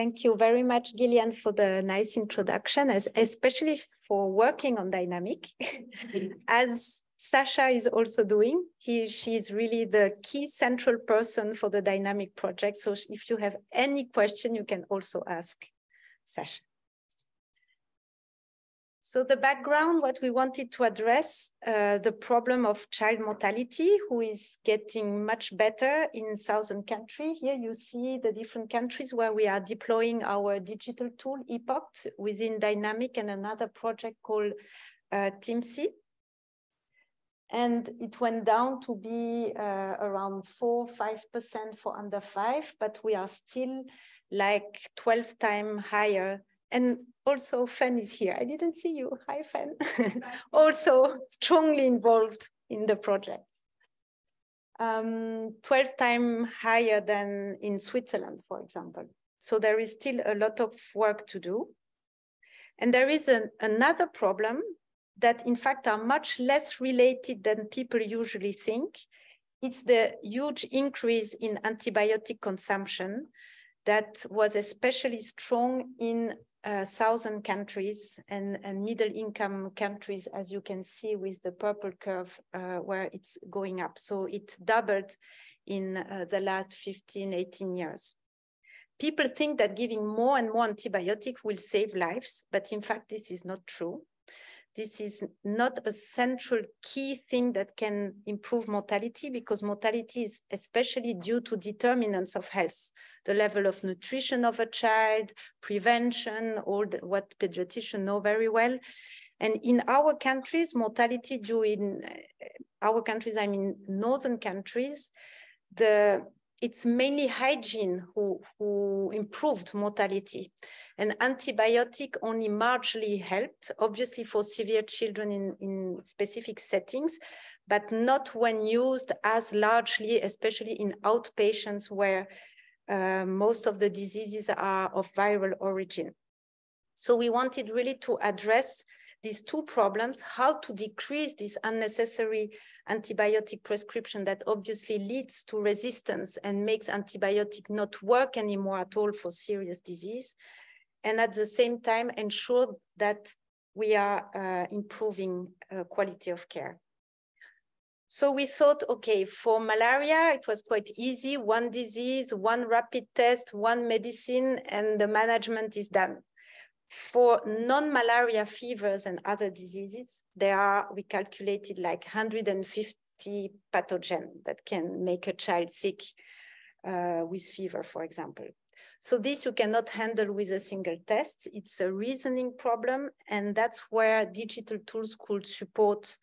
Thank you very much, Gillian, for the nice introduction, as, especially for working on dynamic. as Sasha is also doing, he, she's really the key central person for the dynamic project. So if you have any question, you can also ask Sasha. So the background, what we wanted to address, uh, the problem of child mortality, who is getting much better in southern country. Here you see the different countries where we are deploying our digital tool, EPOCT, within Dynamic and another project called uh, TIMCI. And it went down to be uh, around four, 5% for under five, but we are still like 12 times higher and also Fen is here. I didn't see you. Hi, Fen. also strongly involved in the project. Um, 12 times higher than in Switzerland, for example. So there is still a lot of work to do. And there is an, another problem that in fact are much less related than people usually think. It's the huge increase in antibiotic consumption that was especially strong in uh, southern countries and, and middle income countries, as you can see with the purple curve uh, where it's going up. So it doubled in uh, the last 15, 18 years. People think that giving more and more antibiotic will save lives, but in fact, this is not true. This is not a central key thing that can improve mortality because mortality is especially due to determinants of health, the level of nutrition of a child, prevention, all the, what pediatricians know very well. And in our countries, mortality due in uh, our countries, I mean, northern countries, the it's mainly hygiene who, who improved mortality. And antibiotic only marginally helped, obviously for severe children in, in specific settings, but not when used as largely, especially in outpatients where uh, most of the diseases are of viral origin. So we wanted really to address these two problems, how to decrease this unnecessary antibiotic prescription that obviously leads to resistance and makes antibiotic not work anymore at all for serious disease. And at the same time, ensure that we are uh, improving uh, quality of care. So we thought, okay, for malaria, it was quite easy, one disease, one rapid test, one medicine, and the management is done. For non-malaria fevers and other diseases, there are, we calculated like 150 pathogens that can make a child sick uh, with fever, for example. So this you cannot handle with a single test. It's a reasoning problem, and that's where digital tools could support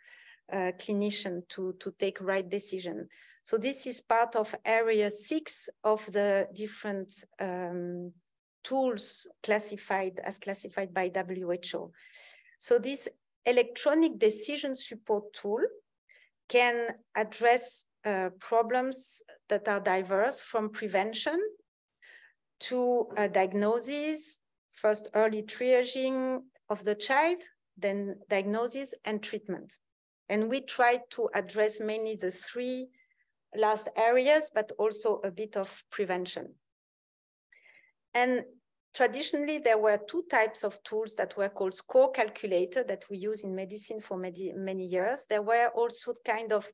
uh, clinician to, to take right decision. So this is part of area six of the different um, tools classified as classified by WHO. So this electronic decision support tool can address uh, problems that are diverse from prevention to a diagnosis, first early triaging of the child, then diagnosis and treatment. And we try to address mainly the three last areas, but also a bit of prevention. And traditionally, there were two types of tools that were called score calculator that we use in medicine for many, many years. There were also kind of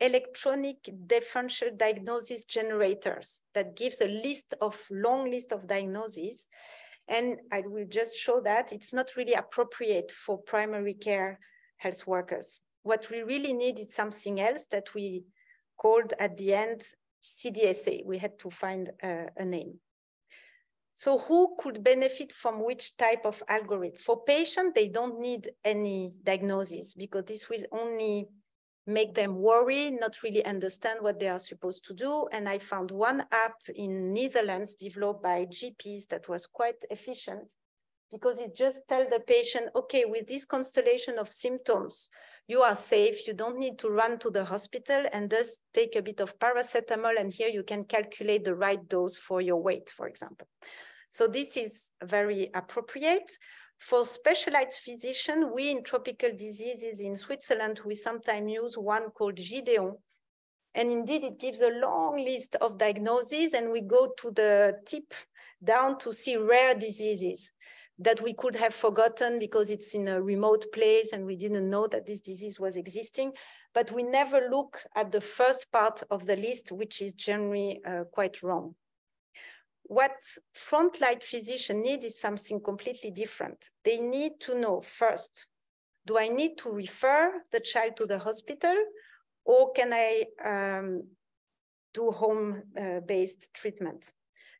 electronic differential diagnosis generators that gives a list of long list of diagnoses. And I will just show that it's not really appropriate for primary care health workers. What we really need is something else that we called at the end CDSA. We had to find a, a name. So who could benefit from which type of algorithm? For patients, they don't need any diagnosis because this will only make them worry, not really understand what they are supposed to do. And I found one app in Netherlands developed by GPs that was quite efficient because it just tell the patient, okay, with this constellation of symptoms, you are safe. You don't need to run to the hospital and just take a bit of paracetamol. And here you can calculate the right dose for your weight, for example. So this is very appropriate. For specialized physician, we in tropical diseases in Switzerland, we sometimes use one called Gideon. And indeed, it gives a long list of diagnoses and we go to the tip down to see rare diseases that we could have forgotten because it's in a remote place and we didn't know that this disease was existing. But we never look at the first part of the list, which is generally uh, quite wrong. What frontline physicians need is something completely different. They need to know first, do I need to refer the child to the hospital or can I um, do home-based uh, treatment?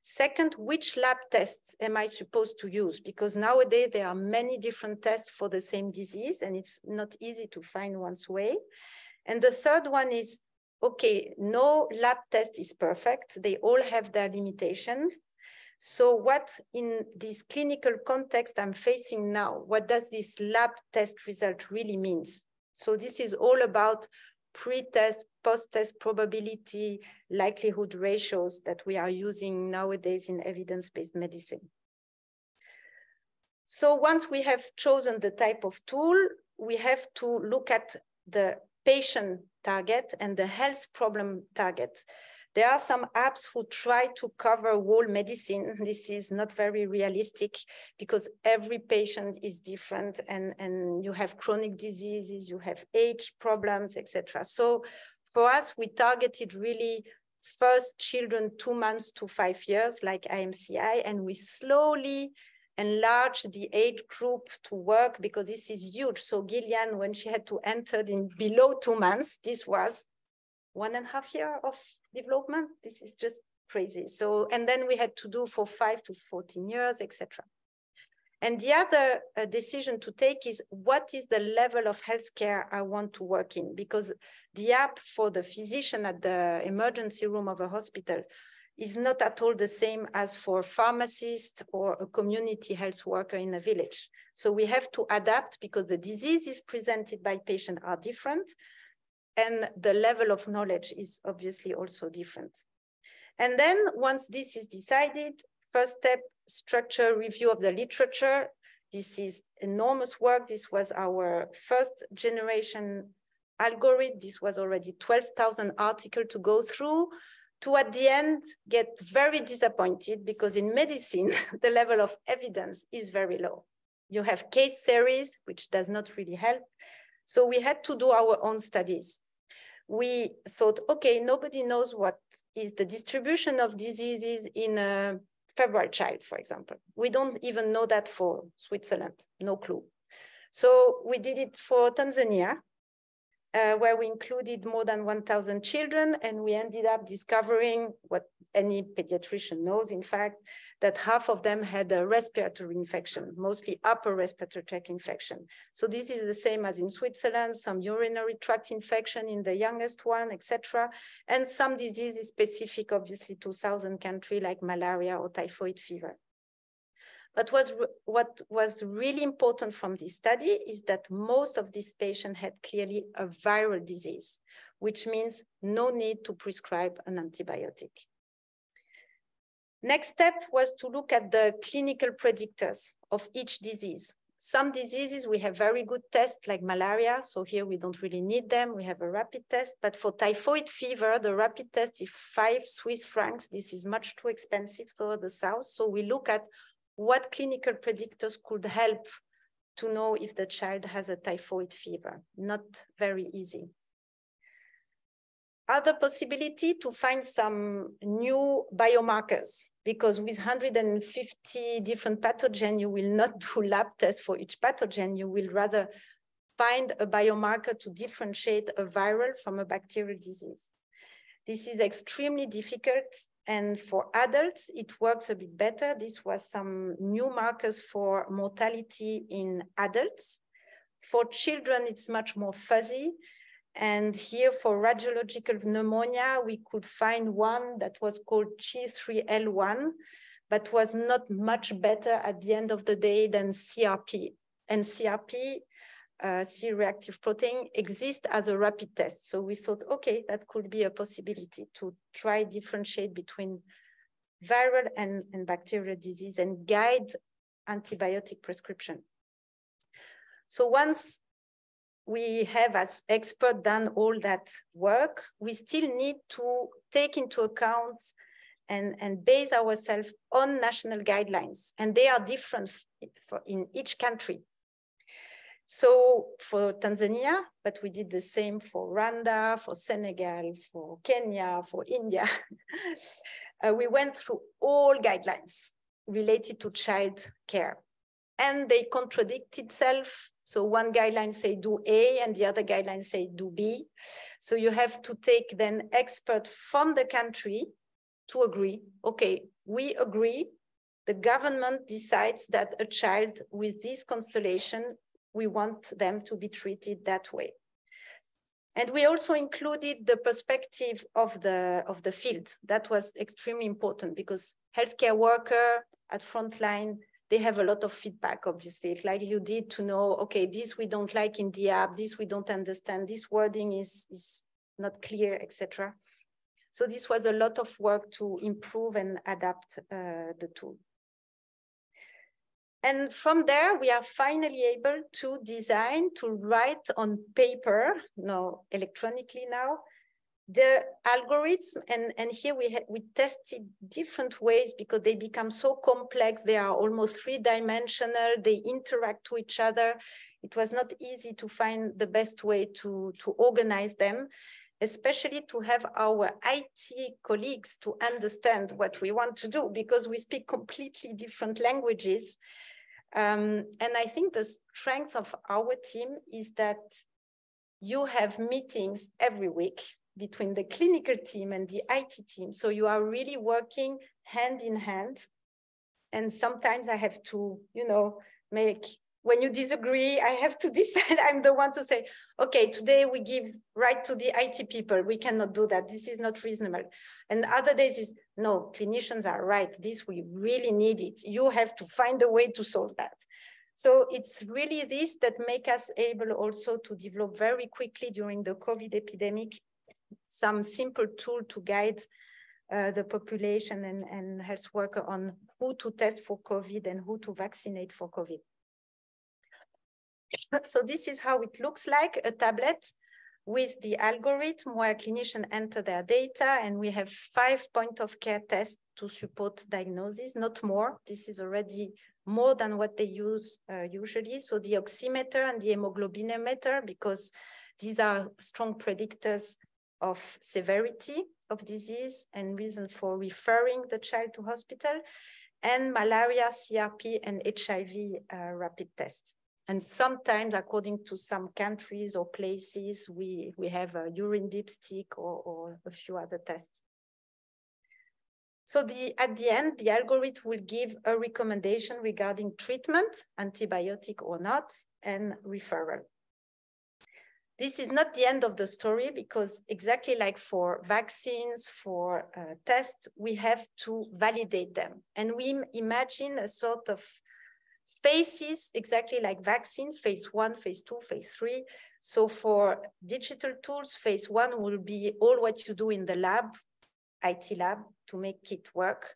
Second, which lab tests am I supposed to use? Because nowadays there are many different tests for the same disease and it's not easy to find one's way. And the third one is, okay, no lab test is perfect. They all have their limitations. So what in this clinical context I'm facing now, what does this lab test result really means? So this is all about pre-test, post-test probability, likelihood ratios that we are using nowadays in evidence-based medicine. So once we have chosen the type of tool, we have to look at the patient target and the health problem target. There are some apps who try to cover whole medicine. This is not very realistic because every patient is different and, and you have chronic diseases, you have age problems, etc. So for us, we targeted really first children two months to five years like IMCI, and we slowly enlarge the age group to work because this is huge. So Gillian, when she had to enter in below two months, this was one and a half year of development. This is just crazy. So, and then we had to do for five to 14 years, etc. And the other uh, decision to take is what is the level of healthcare I want to work in? Because the app for the physician at the emergency room of a hospital is not at all the same as for a pharmacist or a community health worker in a village. So we have to adapt because the diseases presented by patient are different and the level of knowledge is obviously also different. And then once this is decided, first step, structure review of the literature. This is enormous work. This was our first generation algorithm. This was already 12,000 articles to go through to at the end get very disappointed because in medicine, the level of evidence is very low. You have case series, which does not really help. So we had to do our own studies we thought, okay, nobody knows what is the distribution of diseases in a febrile child, for example. We don't even know that for Switzerland, no clue. So we did it for Tanzania, uh, where we included more than 1,000 children, and we ended up discovering what any pediatrician knows, in fact, that half of them had a respiratory infection, mostly upper respiratory tract infection. So this is the same as in Switzerland, some urinary tract infection in the youngest one, etc. And some diseases specific, obviously, to southern country like malaria or typhoid fever. But was, what was really important from this study is that most of these patients had clearly a viral disease, which means no need to prescribe an antibiotic. Next step was to look at the clinical predictors of each disease. Some diseases, we have very good tests like malaria. So here we don't really need them. We have a rapid test. But for typhoid fever, the rapid test is five Swiss francs. This is much too expensive for the South. So we look at what clinical predictors could help to know if the child has a typhoid fever. Not very easy other possibility to find some new biomarkers because with 150 different pathogens, you will not do lab tests for each pathogen. You will rather find a biomarker to differentiate a viral from a bacterial disease. This is extremely difficult. And for adults, it works a bit better. This was some new markers for mortality in adults. For children, it's much more fuzzy. And here for radiological pneumonia, we could find one that was called CHI3L1, but was not much better at the end of the day than CRP. And CRP, uh, C-reactive protein, exist as a rapid test. So we thought, okay, that could be a possibility to try differentiate between viral and, and bacterial disease and guide antibiotic prescription. So once we have as expert done all that work, we still need to take into account and, and base ourselves on national guidelines. And they are different in each country. So for Tanzania, but we did the same for Rwanda, for Senegal, for Kenya, for India. uh, we went through all guidelines related to child care and they contradict itself. So one guideline say do A and the other guideline say do B. So you have to take then expert from the country to agree, okay, we agree the government decides that a child with this constellation we want them to be treated that way. And we also included the perspective of the, of the field. That was extremely important because healthcare worker at frontline, they have a lot of feedback, obviously. It's like you did to know, okay, this we don't like in the app, this we don't understand, this wording is, is not clear, etc. So this was a lot of work to improve and adapt uh, the tool. And from there, we are finally able to design, to write on paper, no, electronically now, the algorithm. And, and here we, we tested different ways because they become so complex. They are almost three dimensional. They interact to each other. It was not easy to find the best way to, to organize them especially to have our IT colleagues to understand what we want to do because we speak completely different languages. Um, and I think the strength of our team is that you have meetings every week between the clinical team and the IT team. So you are really working hand in hand. And sometimes I have to, you know, make when you disagree, I have to decide. I'm the one to say, okay, today we give right to the IT people. We cannot do that. This is not reasonable. And other days is, no, clinicians are right. This, we really need it. You have to find a way to solve that. So it's really this that make us able also to develop very quickly during the COVID epidemic, some simple tool to guide uh, the population and, and health worker on who to test for COVID and who to vaccinate for COVID. So this is how it looks like, a tablet with the algorithm where clinicians enter their data and we have five point of care tests to support diagnosis, not more. This is already more than what they use uh, usually. So the oximeter and the hemoglobinometer, because these are strong predictors of severity of disease and reason for referring the child to hospital, and malaria, CRP, and HIV uh, rapid tests. And sometimes, according to some countries or places, we, we have a urine dipstick or, or a few other tests. So the, at the end, the algorithm will give a recommendation regarding treatment, antibiotic or not, and referral. This is not the end of the story because exactly like for vaccines, for uh, tests, we have to validate them. And we imagine a sort of phases exactly like vaccine, phase one, phase two, phase three. So for digital tools, phase one will be all what you do in the lab, IT lab to make it work.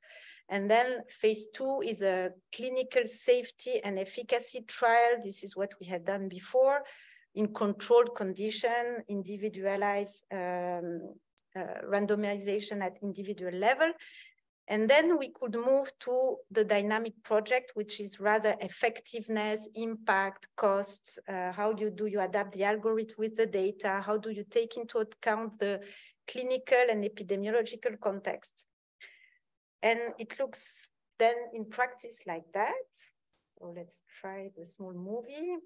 And then phase two is a clinical safety and efficacy trial. This is what we had done before in controlled condition, individualized um, uh, randomization at individual level. And then we could move to the dynamic project, which is rather effectiveness, impact, costs. Uh, how you do you adapt the algorithm with the data? How do you take into account the clinical and epidemiological context? And it looks then in practice like that. So let's try the small movie.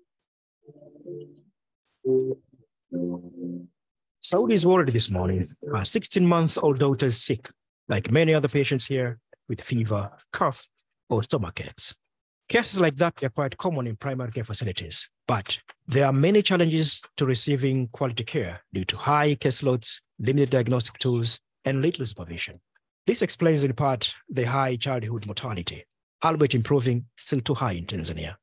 Saudi is worried this morning. Her 16-month-old daughter is sick like many other patients here with fever, cough, or stomach aches. Cases like that are quite common in primary care facilities, but there are many challenges to receiving quality care due to high caseloads, limited diagnostic tools, and little supervision. This explains in part the high childhood mortality, albeit improving, still too high in Tanzania.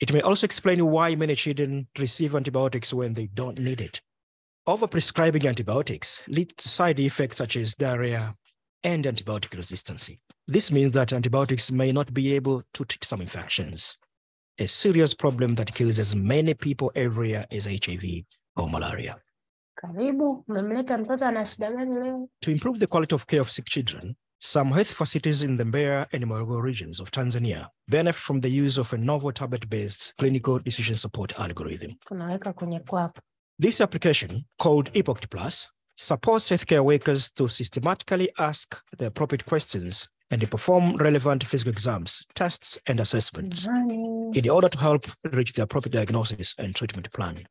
It may also explain why many children receive antibiotics when they don't need it. Overprescribing antibiotics leads to side effects such as diarrhea, and antibiotic resistance. This means that antibiotics may not be able to treat some infections. a serious problem that kills as many people every year as HIV or malaria. Karibu, umemleta mtoto ana shida gani leo? To improve the quality of care of sick children, some health facilities in the Mbeya and Morogoro regions of Tanzania benefit from the use of a novel tablet-based clinical decision support algorithm. Tunaweka kwenye kwapo. This application, called EPOCT Plus, supports healthcare workers to systematically ask the appropriate questions and perform relevant physical exams, tests, and assessments in order to help reach the appropriate diagnosis and treatment plan.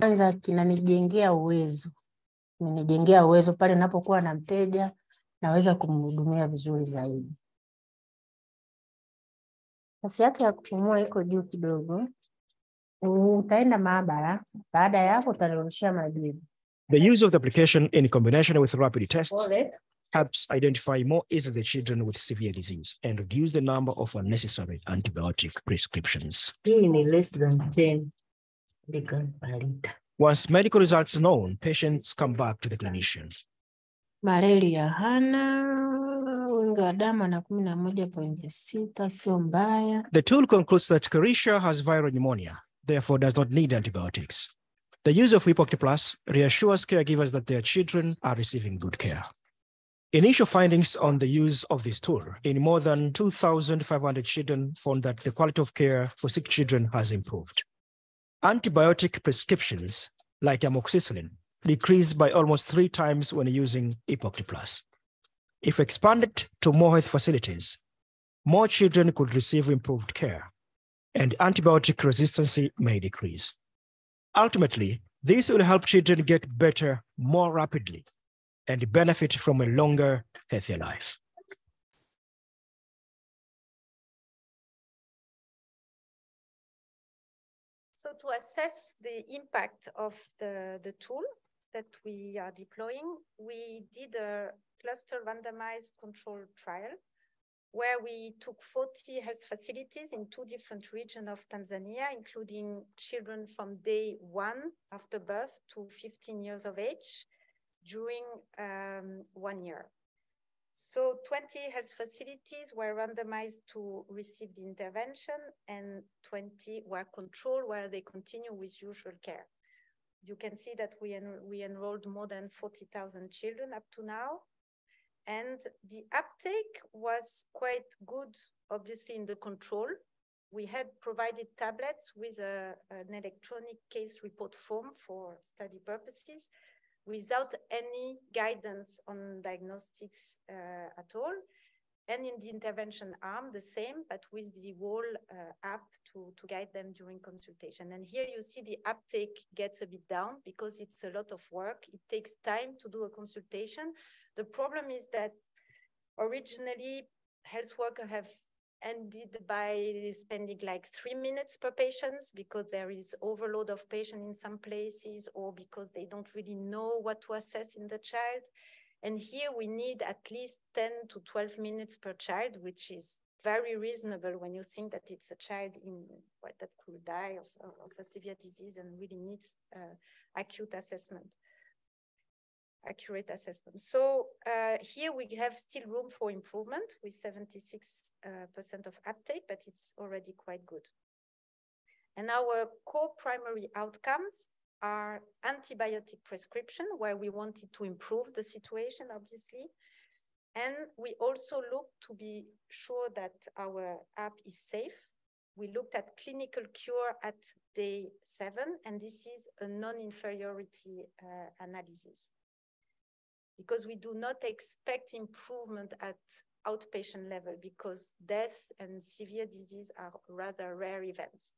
Kwanza kinanijengea uwezo, kinanijengea uwezo pale ninapokuwa na mteja, naweza kumhudumia vizuri zaidi. Kasi yake ya kupumua iko juu kidogo. Utaenda maabara, baada ya hapo utanirudishia majibu. The use of the application in combination with rapid tests helps identify more easily children with severe disease and reduce the number of unnecessary antibiotic prescriptions. Hii ni less than 10 milligram per liter. Once medical results known, patients come back to the clinician. Malaria hana, wingi wa damu na kumi na moja pointi sita, sio mbaya. The tool concludes that Carisha has viral pneumonia, therefore does not need antibiotics. The use of EPOCT Plus reassures caregivers that their children are receiving good care. Initial findings on the use of this tool in more than 2,500 children found that the quality of care for sick children has improved. Antibiotic prescriptions, like amoxicillin, decreased by almost three times when using EPOCT Plus. If expanded to more health facilities, more children could receive improved care and antibiotic resistance may decrease. Ultimately, this will help children get better more rapidly and benefit from a longer, healthier life. So to assess the impact of the, the tool that we are deploying, we did a cluster randomized control trial where we took 40 health facilities in two different regions of Tanzania, including children from day one after birth to 15 years of age during um, one year. So 20 health facilities were randomized to receive the intervention and 20 were controlled where they continue with usual care. You can see that we, en we enrolled more than 40,000 children up to now. And the uptake was quite good, obviously, in the control. We had provided tablets with a, an electronic case report form for study purposes without any guidance on diagnostics uh, at all. And in the intervention arm, the same, but with the whole uh, app to, to guide them during consultation. And here you see the uptake gets a bit down because it's a lot of work. It takes time to do a consultation. The problem is that originally health workers have ended by spending like three minutes per patient because there is overload of patient in some places or because they don't really know what to assess in the child. And here we need at least 10 to 12 minutes per child, which is very reasonable when you think that it's a child in what that could die of, of a severe disease and really needs uh, acute assessment accurate assessment. So uh, here we have still room for improvement with 76% uh, of uptake, but it's already quite good. And our core primary outcomes are antibiotic prescription, where we wanted to improve the situation, obviously. And we also look to be sure that our app is safe. We looked at clinical cure at day seven, and this is a non-inferiority uh, analysis because we do not expect improvement at outpatient level because death and severe disease are rather rare events.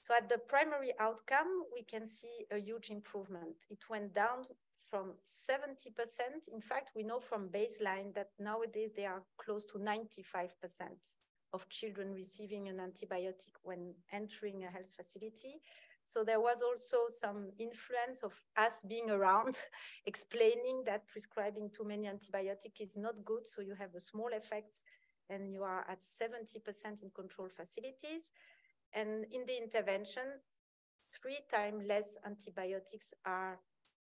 So at the primary outcome, we can see a huge improvement. It went down from 70%. In fact, we know from baseline that nowadays they are close to 95% of children receiving an antibiotic when entering a health facility. So there was also some influence of us being around, explaining that prescribing too many antibiotics is not good. So you have a small effect and you are at 70% in control facilities. And in the intervention, three times less antibiotics are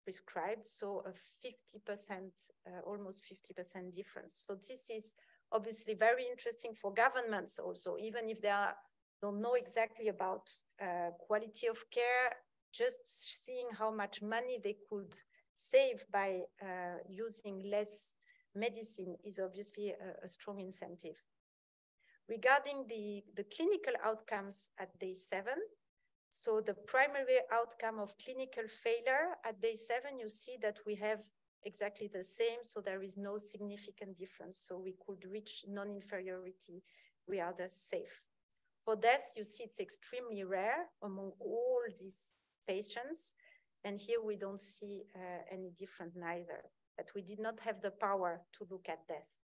prescribed. So a 50%, uh, almost 50% difference. So this is obviously very interesting for governments also, even if they are, don't know exactly about uh, quality of care, just seeing how much money they could save by uh, using less medicine is obviously a, a, strong incentive. Regarding the, the clinical outcomes at day seven, so the primary outcome of clinical failure at day seven, you see that we have exactly the same, so there is no significant difference. So we could reach non-inferiority. We are thus safe. For death, you see it's extremely rare among all these patients. And here we don't see uh, any different neither, that we did not have the power to look at death.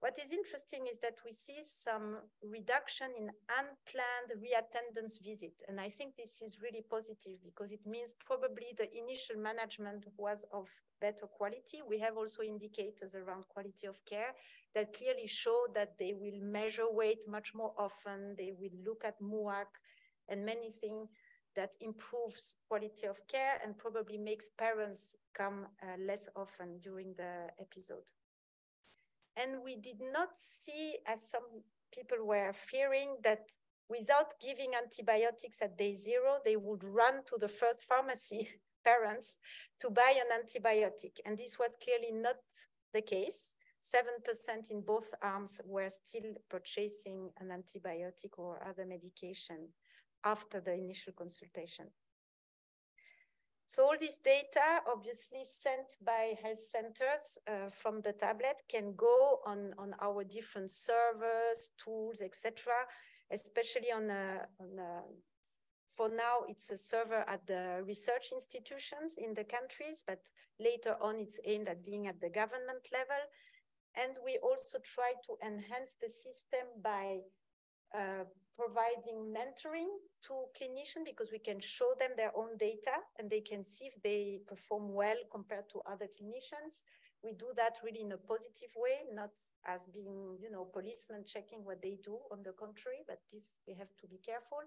What is interesting is that we see some reduction in unplanned reattendance visit. And I think this is really positive because it means probably the initial management was of better quality. We have also indicators around quality of care that clearly show that they will measure weight much more often. They will look at MUAC and many things that improves quality of care and probably makes parents come uh, less often during the episode. And we did not see, as some people were fearing, that without giving antibiotics at day zero, they would run to the first pharmacy, parents, to buy an antibiotic. And this was clearly not the case. 7% in both arms were still purchasing an antibiotic or other medication after the initial consultation. So all this data, obviously sent by health centers uh, from the tablet, can go on, on our different servers, tools, etc. Especially on, a, on a, for now, it's a server at the research institutions in the countries, but later on, it's aimed at being at the government level. And we also try to enhance the system by uh, providing mentoring to clinicians because we can show them their own data and they can see if they perform well compared to other clinicians. We do that really in a positive way, not as being, you know, policemen checking what they do on the contrary, but this we have to be careful.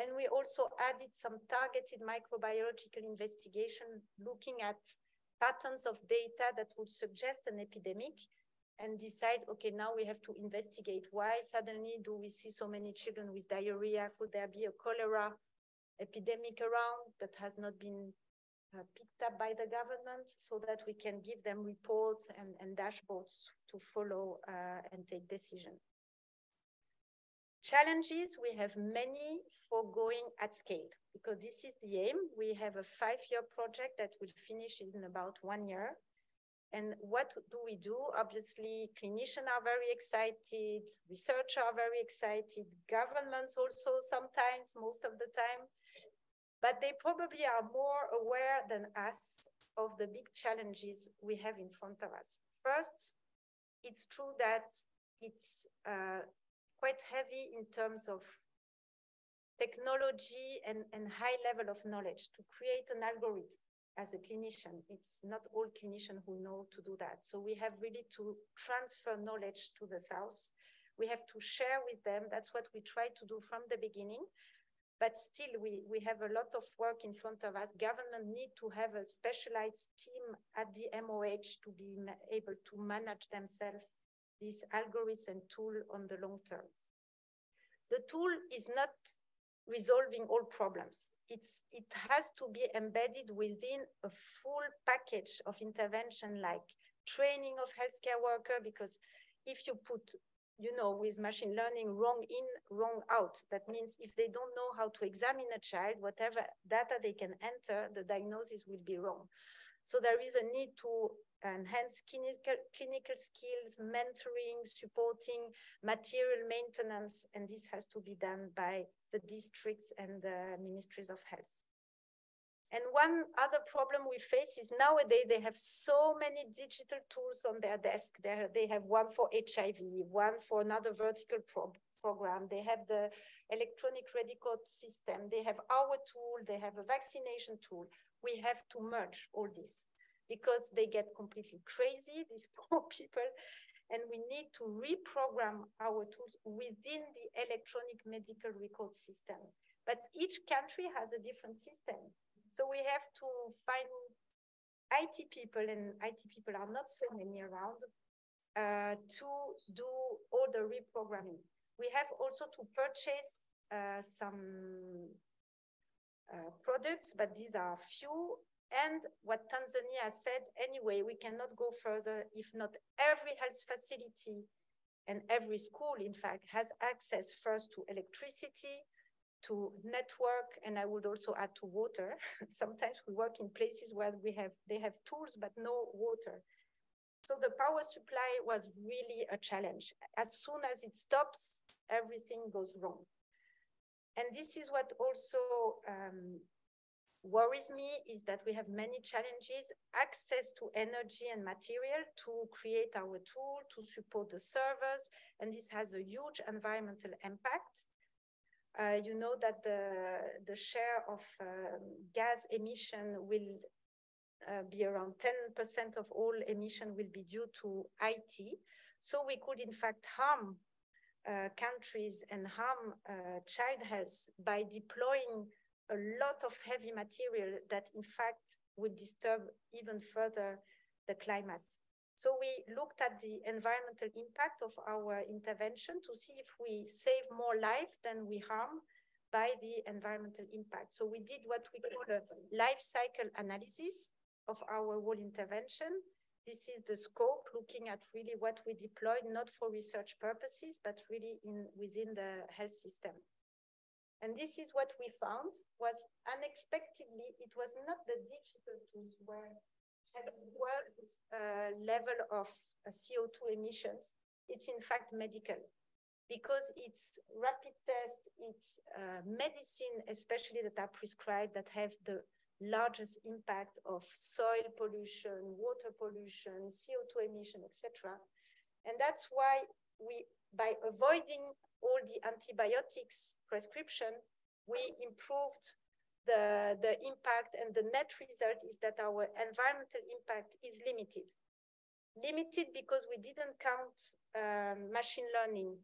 And we also added some targeted microbiological investigation looking at patterns of data that would suggest an epidemic and decide, okay, now we have to investigate why suddenly do we see so many children with diarrhea? Could there be a cholera epidemic around that has not been uh, picked up by the government so that we can give them reports and, and dashboards to follow uh, and take decision. Challenges, we have many for going at scale because this is the aim. We have a five-year project that will finish in about one year. And what do we do? Obviously, clinicians are very excited, researchers are very excited, governments also sometimes, most of the time. But they probably are more aware than us of the big challenges we have in front of us. First, it's true that it's uh, quite heavy in terms of technology and, and high level of knowledge to create an algorithm as a clinician. It's not all clinicians who know to do that. So we have really to transfer knowledge to the South. We have to share with them. That's what we try to do from the beginning. But still, we, we have a lot of work in front of us. Government need to have a specialized team at the MOH to be able to manage themselves this algorithm and tool on the long term. The tool is not resolving all problems. It's, it has to be embedded within a full package of intervention like training of healthcare worker, because if you put, you know, with machine learning, wrong in, wrong out, that means if they don't know how to examine a child, whatever data they can enter, the diagnosis will be wrong. So there is a need to enhance clinical, clinical skills, mentoring, supporting material maintenance, and this has to be done by the districts and the ministries of health. And one other problem we face is nowadays they have so many digital tools on their desk. They're, they have one for HIV, one for another vertical pro program. They have the electronic record system. They have our tool. They have a vaccination tool. We have to merge all this because they get completely crazy, these poor people, and we need to reprogram our tools within the electronic medical record system. But each country has a different system. So we have to find IT people, and IT people are not so many around, uh, to do all the reprogramming. We have also to purchase uh, some uh, products, but these are few. And what Tanzania said, anyway, we cannot go further if not every health facility and every school, in fact, has access first to electricity, to network, and I would also add to water. Sometimes we work in places where we have they have tools but no water. So the power supply was really a challenge. As soon as it stops, everything goes wrong. And this is what also um, worries me is that we have many challenges, access to energy and material to create our tool, to support the servers, and this has a huge environmental impact. Uh, you know that the, the share of um, gas emission will uh, be around 10% of all emission will be due to IT. So we could in fact harm uh, countries and harm uh, child health by deploying a lot of heavy material that in fact will disturb even further the climate. So we looked at the environmental impact of our intervention to see if we save more life than we harm by the environmental impact. So we did what we call a life cycle analysis of our whole intervention. This is the scope, looking at really what we deployed, not for research purposes, but really in within the health system. And this is what we found was unexpectedly, it was not the digital tools where had worst uh, level of uh, CO2 emissions. It's in fact medical because it's rapid test, it's uh, medicine, especially that are prescribed that have the largest impact of soil pollution, water pollution, CO2 emission, etc. And that's why we, by avoiding all the antibiotics prescription, we improved the, the impact and the net result is that our environmental impact is limited. Limited because we didn't count um, machine learning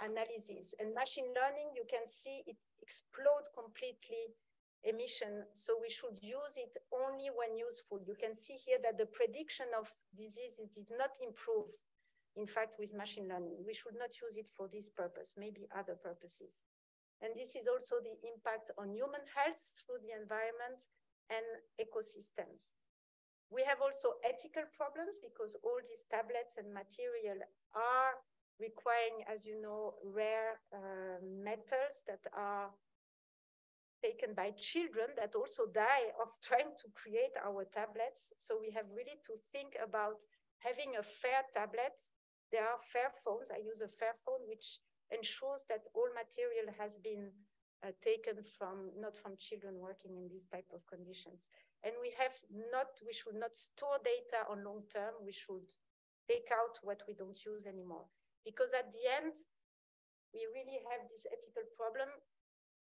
analysis. And machine learning, you can see it explode completely emission. So we should use it only when useful. You can see here that the prediction of disease did not improve, in fact, with machine learning. We should not use it for this purpose, maybe other purposes. And this is also the impact on human health through the environment and ecosystems. We have also ethical problems because all these tablets and material are requiring, as you know, rare uh, metals that are taken by children that also die of trying to create our tablets. So we have really to think about having a fair tablet. There are fair phones. I use a fair phone, which ensures that all material has been uh, taken from not from children working in these type of conditions. And we have not, we should not store data on long term. We should take out what we don't use anymore. Because at the end, we really have this ethical problem.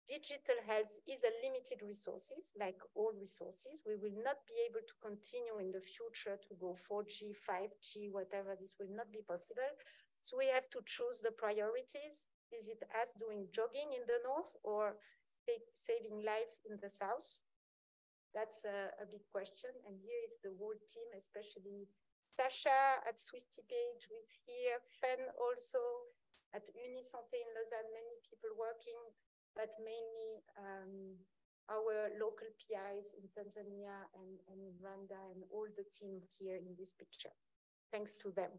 Digital health is a limited resources, like all resources. We will not be able to continue in the future to go 4G, 5G, whatever. This will not be possible. So we have to choose the priorities. Is it us doing jogging in the north or saving life in the south? That's a, a, big question. And here is the whole team, especially Sasha at Swiss TPH with here, Fen also at Unisanté in Lausanne, many people working, but mainly um, our local PIs in Tanzania and, and Rwanda and all the team here in this picture. Thanks to them.